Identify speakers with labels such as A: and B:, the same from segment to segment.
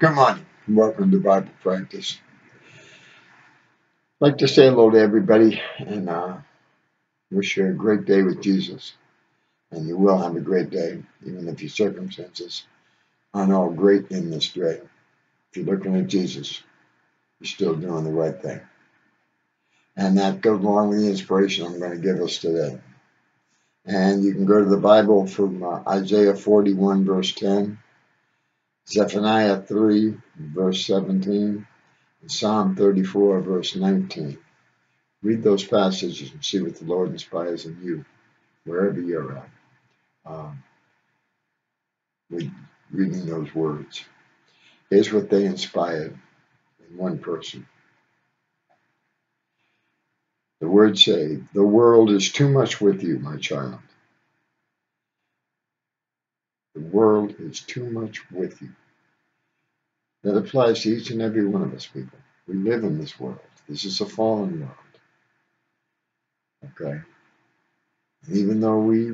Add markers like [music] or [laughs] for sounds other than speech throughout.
A: Good morning. Welcome to Bible Practice. I'd like to say hello to everybody and uh, wish you a great day with Jesus. And you will have a great day, even if your circumstances aren't all great in this day. If you're looking at Jesus, you're still doing the right thing. And that goes along with the inspiration I'm going to give us today. And you can go to the Bible from uh, Isaiah 41, verse 10. Zephaniah 3, verse 17, and Psalm 34, verse 19. Read those passages and see what the Lord inspires in you, wherever you're at. Um, reading those words. Here's what they inspired in one person. The words say, The world is too much with you, my child. The world is too much with you. That applies to each and every one of us, people. We live in this world. This is a fallen world. Okay? And even though we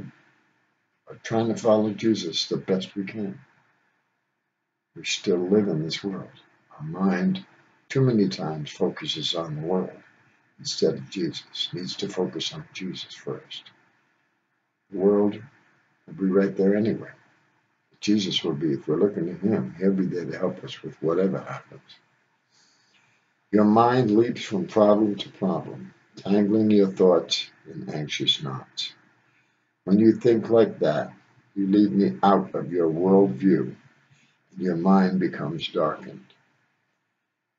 A: are trying to follow Jesus the best we can, we still live in this world. Our mind, too many times, focuses on the world instead of Jesus. Needs to focus on Jesus first. The world will be right there anyway. Jesus will be, if we're looking to Him, He'll be there to help us with whatever happens. Your mind leaps from problem to problem, tangling your thoughts in anxious knots. When you think like that, you leave me out of your worldview, and your mind becomes darkened.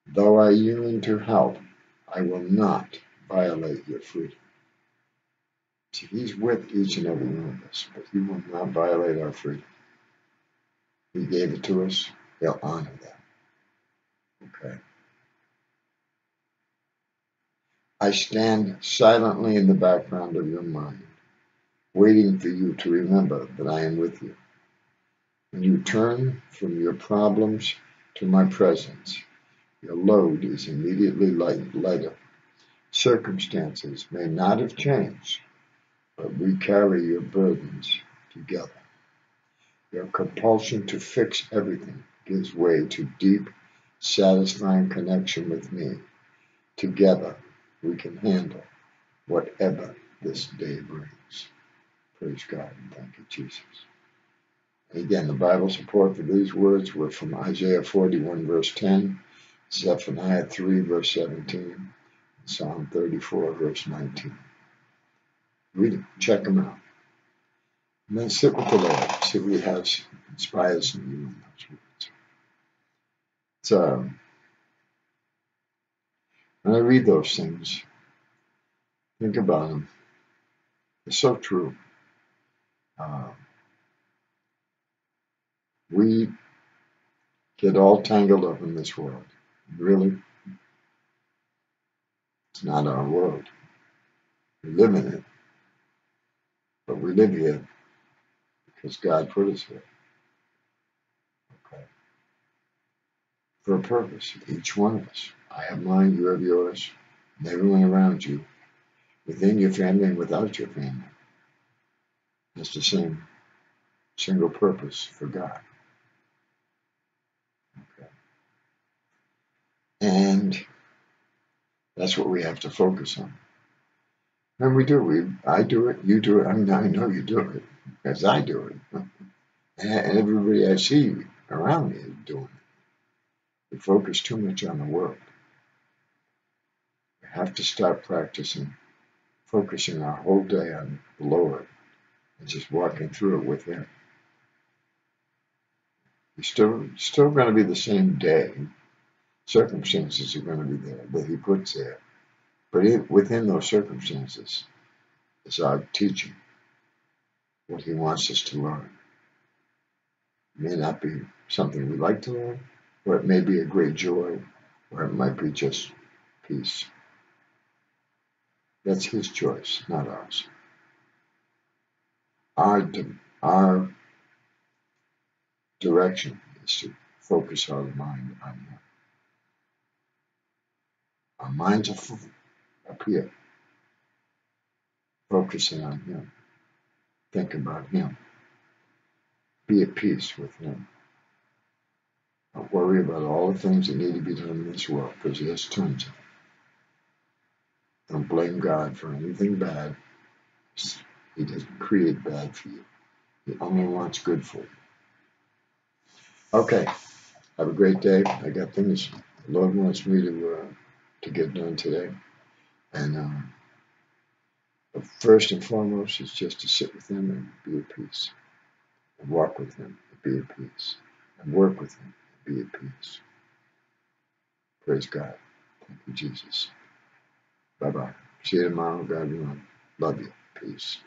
A: Though I yearn to help, I will not violate your freedom. See, he's with each and every one of us, but he will not violate our freedom. He gave it to us, he'll honor that. Okay. I stand silently in the background of your mind, waiting for you to remember that I am with you. When you turn from your problems to my presence, your load is immediately light, lighter. Circumstances may not have changed, but we carry your burdens together. Your compulsion to fix everything gives way to deep, satisfying connection with me. Together, we can handle whatever this day brings. Praise God and thank you, Jesus. Again, the Bible support for these words were from Isaiah 41, verse 10, Zephaniah 3, verse 17, Psalm 34, verse 19. Read them, check them out. And then sit with the Lord, see what He has inspires in you in when I read those things, think about them. It's so true. Uh, we get all tangled up in this world. Really, it's not our world. We live in it, but we live here because God put us here. Okay. For a purpose, each one of us. I have mine, you have yours, and everyone around you, within your family and without your family. It's the same single purpose for God. Okay. And that's what we have to focus on. And we do. We, I do it. You do it. I mean, I know you do it because I do it. [laughs] And everybody I see around me is doing it. We focus too much on the world. We have to start practicing focusing our whole day on the Lord and just walking through it with Him. It's still still going to be the same day. Circumstances are going to be there that He puts there. But it, within those circumstances is our teaching, what He wants us to learn. It may not be something we like to learn, or it may be a great joy, or it might be just peace. That's His choice, not ours. Our, our direction is to focus our mind on Him. Our minds are up here, focusing on Him. Think about Him. Be at peace with Him. Don't worry about all the things that need to be done in this world because He has tons of them. Don't blame God for anything bad. He doesn't create bad for you. He only wants good for you. Okay. Have a great day. I got things the Lord wants me to uh, to get done today, and um, first and foremost is just to sit with Him and be at peace, and walk with Him and be at peace, and work with Him and be at peace. Praise God. Thank you, Jesus. Bye bye. See you tomorrow, God willing. Love you. Peace.